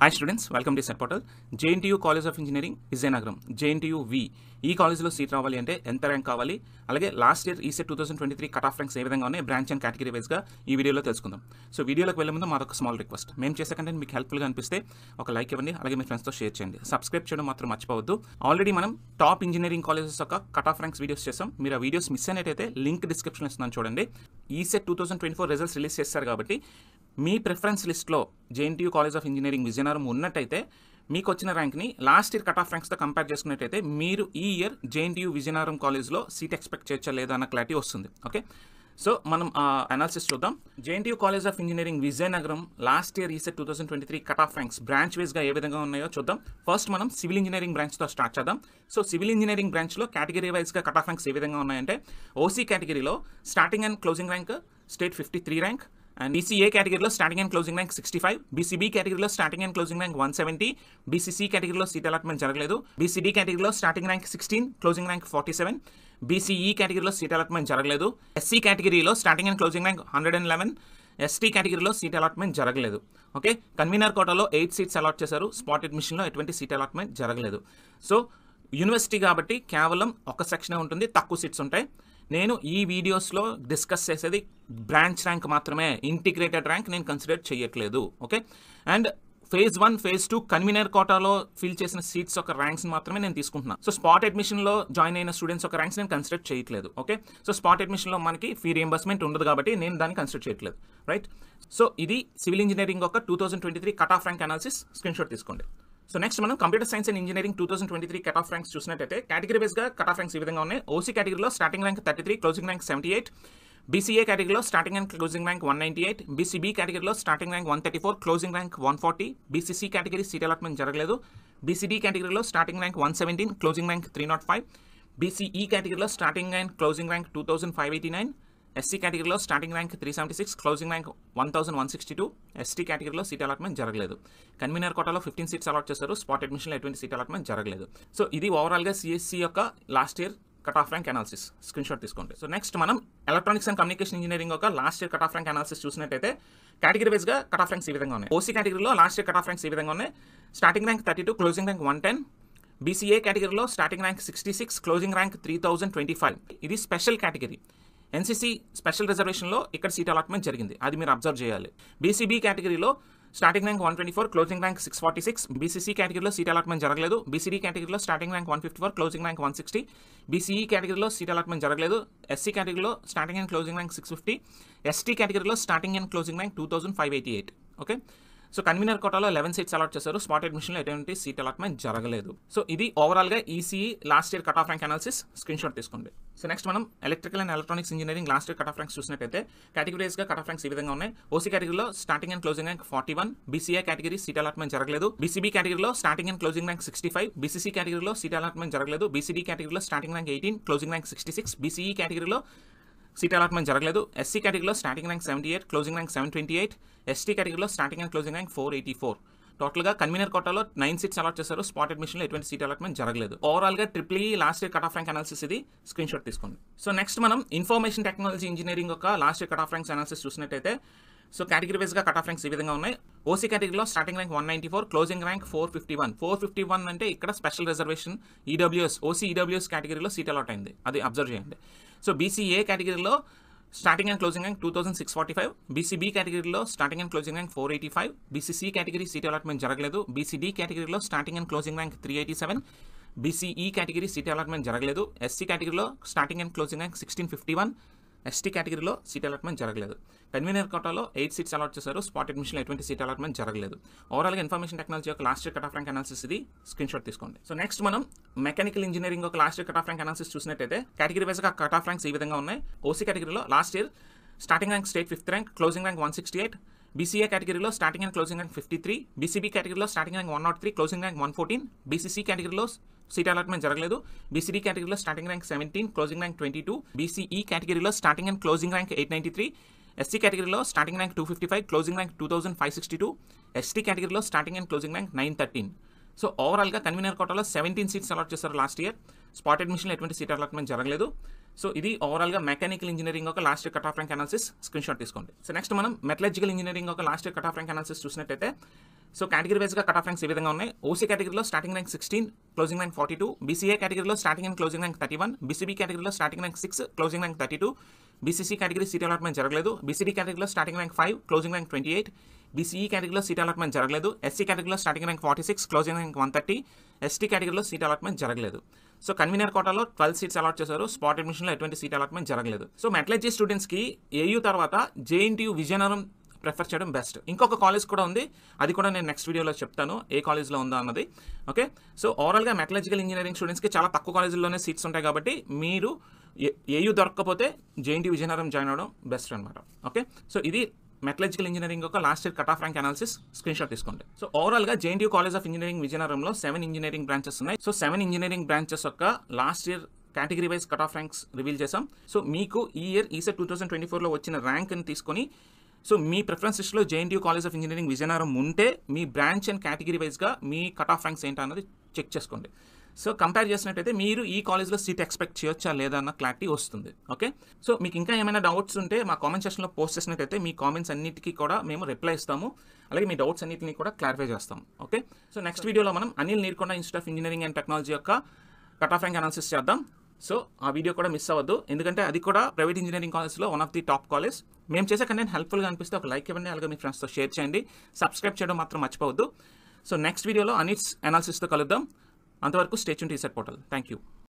Hi students welcome to set portal JNTU college of engineering Vizianagaram JNTU V ఈ కాలేజ్లో seat రావాలి అంటే ఎంత ర్యాంక్ కావాలి? అలాగే last year ECET two thousand twenty three cut off ranks ఏ విధంగా ఉన్నాయి బ్రాంచ్ అండ్ కేటగిరీ వైజ్గా ఈ వీడియోలో తెలుసుకుందాం. సో వీడియోలోకి వెళ్ళే ముందు మాదొక స్మాల్ రిక్వెస్ట్ మేము చేసే కంటెంట్ మీకు హెల్ప్ఫుల్గా అనిపిస్తే ఒక లైక్ ఇవ్వండి అలాగే మీ ఫ్రెండ్స్తో షేర్ చేయండి. సబ్స్క్రైబ్ చేయడం మాత్రం మర్చిపోవద్దు. ఆల్రెడీ మనం టాప్ ఇంజనీరింగ్ కాలేజెస్ యొక్క కట్ ఆఫ్ ర్యాంక్స్ వీడియోస్ చేసాం. మీరు ఆ వీడియోస్ మిస్ అయినట్టయితే లింక్ డిస్క్రిప్షన్ ఇస్తున్నాను చూడండి. ఈ ECET two thousand twenty four results release చేస్తారు కాబట్టి మీ ప్రిఫరెన్స్ లిస్ట్లో JNTU college of engineering Vizianagaram ఉన్నట్టయితే మీకు వచ్చిన ర్యాంక్ని లాస్ట్ ఇయర్ కట్ ఆఫ్ ర్యాంక్స్తో కంపేర్ చేసుకున్నట్టయితే మీరు ఈ ఇయర్ జేఎన్టీయూ విజయనగరం కాలేజ్లో సీట్ ఎక్స్పెక్ట్ చేయొచ్చా లేదా అన్న క్లారిటీ వస్తుంది. ఓకే సో మనం అనాలిసిస్ చూద్దాం. JNTU college of engineering Vizianagaram last year ECET two thousand twenty three cut off ranks branch వైజ్గా ఏ విధంగా ఉన్నాయో చూద్దాం. ఫస్ట్ మనం సివిల్ ఇంజనీరింగ్ బ్రాంచ్తో స్టార్ట్ చేద్దాం. సో సివిల్ ఇంజనీరింగ్ బ్రాంచ్లో కేటగిరీ వైజ్గా కట్ ఆఫ్ ర్యాంక్స్ ఏ విధంగా ఉన్నాయంటే ఓసీ కేటగిరీలో starting and closing rank state fifty three rank and BCA కేటగిరీలో starting and closing rank sixty five BCB కేటగిరీలో starting and closing rank one seventy BCC కేటగిరీలో seat allotment జరగలేదు. BCD కేటగిరీలో starting rank sixteen closing rank forty seven BCE కేటగిరీలో seat allotment జరగలేదు. SC కేటగిరీలో starting and closing rank hundred and eleven ST కేటగిరీలో seat allotment జరగలేదు. Okay convener కోటాలో eight seats allot చేశారు. స్పాట్ అడ్మిషన్లో ఎటువంటి సీట్ అలాట్మెంట్ జరగలేదు. సో యూనివర్సిటీ కాబట్టి కేవలం ఒక సెక్షనే ఉంటుంది. తక్కువ సీట్స్ ఉంటాయి. నేను ఈ వీడియోస్లో డిస్కస్ చేసేది బ్రాంచ్ ర్యాంక్ మాత్రమే ఇంటిగ్రేటెడ్ ర్యాంక్ నేను కన్సిడర్ చేయట్లేదు okay? And phase one phase two convener కోటాలో ఫిల్ చేసిన సీట్స్ ఒక ర్యాంక్స్ మాత్రమే నేను తీసుకుంటున్నాను సో స్పాట్ అడ్మిషన్లో జాయిన్ అయిన స్టూడెంట్స్ ఒక ర్యాంక్స్ నేను కన్సిడర్ చేయట్లేదు ఓకే? సో స్పాట్ అడ్మిషన్లో మనకి ఫీ రియంబర్స్మెంట్ ఉండదు కాబట్టి నేను దాన్ని కన్సిడర్ చేయట్లేదు రైట్ సో ఇది సివిల్ ఇంజనీరింగ్ ఒక two thousand twenty three cut off rank analysis screenshot తీసుకోండి. సో నెక్స్ట్ మనం computer science and engineering two thousand twenty three cut off ranks చూసినట్టయితే కేటగిరీ వైజ్గా కట్ ఆఫ్ ర్యాంక్స్ ఈ విధంగా ఉన్నాయి. ఓసీ కేటగిరీలో starting rank thirty three closing rank seventy eight BCA కేటగిరీలో starting and closing rank one ninety eight BCB కేటగిరీలో starting rank one thirty four closing rank one forty BCC category seat allotment జరగలేదు. BCD కేటగిరీలో starting rank one seventeen closing rank three nought five BCE కేటగిరీలో starting and closing rank two thousand five eighty nine SC కేటగిరీలో starting rank three seventy six closing rank one thousand one sixty two ST కేటగిరీలో seat allotment జరగలేదు. Convener కోటాలో fifteen seats allot చేశారు. Spot అడ్మిషన్లో ఎటువంటి seat allotment జరగలేదు. So ఇది ఓవరాల్గా సిఎస్సి యొక్క last year cut off rank analysis screenshot తీసుకోండి. సో నెక్స్ట్ మనం ఎలక్ట్రానిక్స్ అండ్ కమ్యూనికేషన్ ఇంజనీరింగ్ ఒక last year cut off rank analysis చూసినట్టయితే కేటగిరీ వైజ్గా కట్ ఆఫ్ ర్యాంక్స్ ఈ విధంగా ఉన్నాయి. ఓసీ కేటగిరీలో last year cut off ranks ఈ విధంగా ఉన్నాయి. Starting rank thirty two closing rank one ten BCA కేటగిరీలో starting rank sixty six closing rank three thousand twenty five ఇది స్పెషల్ కేటగిరీ ఎన్సీసీ స్పెషల్ రిజర్వేషన్లో ఇక్కడ సీట్ అలాట్మెంట్ జరిగింది. అది మీరు అబ్జర్వ్ చేయాలి. బీసీబీ కేటగిరీలో starting rank one twenty four closing rank six forty six. BCC కేటగిరీలో సీట్ అలాట్మెంట్ జరగలేదు. బీసీడీ కేటగిరీలో starting rank one fifty four closing rank one sixty. BCE కేటగిరీలో సీట్ అలాట్మెంట్ జరగలేదు. ఎస్సీ కేటగిరీలో starting and closing rank six fifty. ST కేటగిరీలో starting and closing rank two thousand five eighty eight. Okay? So convener కోటాలో eleven seats allot చేశారు. Spot అడ్మిషన్లో ఎటువంటి seat allotment జరగలేదు. So ఇది ఓవరాల్గా ECE last year cut off rank analysis screenshot తీసుకోండి. So next మనం electrical and electronics engineering last year cut off ranks చూసినట్టయితే కేటగిరీస్గా కట్ ఆఫ్ ర్యాంక్స్ ఈ విధంగా ఉన్నాయి. ఓసీ కేటగిరీలో starting and closing rank forty one BCA category seat allotment జరగలేదు. BCB కేటగిరీలో starting and closing rank sixty five BCC కేటగిరీలో seat allotment జరగలేదు. బీసీడీ కేటగిరీలో starting rank eighteen closing rank sixty six BCE కేటగిరీలో సీట్ అలాట్మెంట్ జరగలేదు. SC కేటగిరీలో starting rank seventy eight closing rank seven twenty eight ST కేటగిరీలో starting and closing rank four eighty four టోటల్గా convener కోటాలో nine seats allot చేశారు. Spot అడ్మిషన్లో ఎటువంటి seat allotment జరగలేదు. ఓవరాల్గా triple E last year cut off rank analysis ఇది. Screen shot తీసుకోండి. సో నెక్స్ట్ మనం ఇన్ఫర్మేషన్ టెక్నాలజీ ఇంజనీరింగ్ ఒక last year cut off ranks analysis చూసినట్టయితే సో కేటగిరీ వైజ్గా కట్ ఆఫ్ ర్యాంక్స్ ఈ విధంగా ఉన్నాయి. ఓసీ కేటగిరీలో starting rank one ninety four closing rank four fifty one. Four fifty one అంటే ఇక్కడ special reservation EWS OC EWS కేటగిరీలో సీట్ అలాట్ అయింది. అది అబ్జర్వ్ చేయండి. సో బీసీఏ కేటగిరీలో starting and closing rank two thousand six forty five BCB కేటగిరీలో starting and closing rank four eighty five BCC category seat allotment జరగలేదు. BCD కేటగిరీలో starting and closing rank three eighty seven BCE category seat allotment జరగలేదు. SC కేటగిరీలో starting and closing rank sixteen fifty one ST కేటగిరీలో seat allotment జరగలేదు. Convener కోటాలో eight seats allot చేశారు. Spot అడ్మిషన్లో ఎటువంటి సీట్ అలాట్మెంట్ జరగలేదు. ఓవరాల్గా ఇన్ఫర్మేషన్ టెక్నాలజీ యొక్క last year cut off rank analysis ఇది. స్క్రీన్ షాట్ తీసుకోండి. సో నెక్స్ట్ మనం మెకానికల్ ఇంజనీరింగ్ ఒక last year cut off rank analysis చూసినట్టయితే కేటగిరీ వైజ్గా కట్ ఆఫ్ ర్యాంక్స్ ఈ విధంగా ఉన్నాయి. ఓసీ కేటగిరీలో last year starting rank state fifth rank closing rank one sixty eight BCA కేటగిరీలో starting and closing rank fifty three BCB కేటగిరీలో starting rank one not three closing rank one fourteen BCC కేటగిరీలో seat allotment జరగలేదు. BCD కేటగిరీలో starting rank seventeen closing rank twenty two BCE కేటగిరీలో starting and closing rank eight ninety three SC కేటగిరీలో starting rank two fifty five closing rank two thousand five sixty two ST కేటగిరీలో starting and closing rank nine thirteen so ఓవరాల్గా convener కోటాలో seventeen seats allot చేశారు last year spot అడ్మిషన్లో ఎటువంటి seat allotment జరగలేదు. So ఇది ఓవరాల్గా మెకానికల్ ఇంజనీరింగ్ ఒక last year cut off rank analysis screen shot తీసుకోండి. సో నెక్స్ట్ మనం మెటలజికల్ ఇంజనీరింగ్ ఒక last year cut off rank analysis చూసినట్టయితే సో కేటగిరీ వైజ్గా కట్ ఆఫ్ ర్యాంక్స్ ఈ విధంగా ఉన్నాయి? ఓసీ కేటగిరీలో starting rank sixteen closing rank forty two BCA కేటగిరీలో starting and closing rank thirty one BCB కేటగిరీలో starting rank six closing rank thirty two BCC category seat allotment జరగలేదు. BCD కేటగిరీలో starting rank five closing rank twenty eight BCE కేటగిరీలో seat allotment జరగలేదు. SC కేటగిరీలో starting rank forty six closing rank one thirty ST కేటగిరీలో seat allotment జరగలేదు. So convener కోటాలో twelve seats allot చేశారు. Spot అడ్మిషన్లో ఎటువంటి సీట్ అలాట్మెంట్ జరగలేదు. సో మెట్లజీ స్టూడెంట్స్కి ఏయూ తర్వాత జేఎన్టీయూ విజయనగరం ప్రిఫర్ చేయడం బెస్ట్. ఇంకొక కాలేజ్ కూడా ఉంది. అది కూడా నేను నెక్స్ట్ వీడియోలో చెప్తాను. ఏ కాలేజ్లో ఉందా అన్నది. ఓకే? సో ఓవరాల్గా మెటలజికల్ ఇంజనీరింగ్ స్టూడెంట్స్కి చాలా తక్కువ కాలేజీల్లోనే సీట్స్ ఉంటాయి కాబట్టి మీరు ఏయూ దొరకకపోతే జేఎన్టీ విజయనగరం జాయిన్ అవ్వడం బెస్ట్ అనమాట ఓకే? సో ఇది మెటలజికల్ ఇంజనీరింగ్ యొక్క last year cut off rank analysis screen shot తీసుకోండి. సో ఓవరాల్గా జేఎన్టీ కాలేజ్ ఆఫ్ ఇంజనీరింగ్ విజయనగరంలో సెవెన్ ఇంజనీరింగ్ బ్రాంచెస్ ఉన్నాయి. సో సెవెన్ ఇంజనీరింగ్ బ్రాంచెస్ యొక్క last year category wise cut off ranks reveal చేసాం so మీకు ఈ year ECET two thousand twenty ఫోర్లో వచ్చిన ర్యాంక్ని తీసుకొని సో మీ ప్రిఫరెన్స్ లిస్ట్లో JNT college of engineering Vizianagaram ఉంటే మీ బ్రాంచ్ అండ్ కేటగిరీ వైజ్గా మీ కట్ ఆఫ్ ర్యాంక్స్ ఏంటన్నది చెక్ చేసుకోండి. సో కంపేర్ చేసినట్టయితే మీరు ఈ కాలేజ్లో సీట్ ఎక్స్పెక్ట్ చేయొచ్చా లేదా అన్న క్లారిటీ వస్తుంది ఓకే? సో మీకు ఇంకా ఏమైనా డౌట్స్ ఉంటే మా కామెంట్ సెక్షన్లో పోస్ట్ చేసినట్టయితే మీ కామెంట్స్ అన్నిటికీ కూడా మేము రిప్లై ఇస్తాము. అలాగే మీ డౌట్స్ అన్నిటిని కూడా క్లారిఫై చేస్తాం ఓకే? సో నెక్స్ట్ వీడియోలో మనం Anil Neerukonda institute of engineering and technology యొక్క కట్ ఆఫ్ ర్యాంక్ అనాలిసిస్ చేద్దాం. సో ఆ వీడియో కూడా మిస్ అవ్వద్దు. ఎందుకంటే అది కూడా ప్రైవేట్ ఇంజనీరింగ్ కాలేజ్లో one of the top college మేము చేసే కంటెంట్ హెల్ప్ఫుల్గా అనిపిస్తే ఒక లైక్ ఇవ్వండి అలాగే మీ ఫ్రెండ్స్తో షేర్ చేయండి. సబ్స్క్రైబ్ చేయడం మాత్రం మర్చిపోవద్దు. సో నెక్స్ట్ వీడియోలో అనిట్స్ అనాలిసిస్తో కలుద్దాం. అంతవరకు stay tuned reset portal. Thank you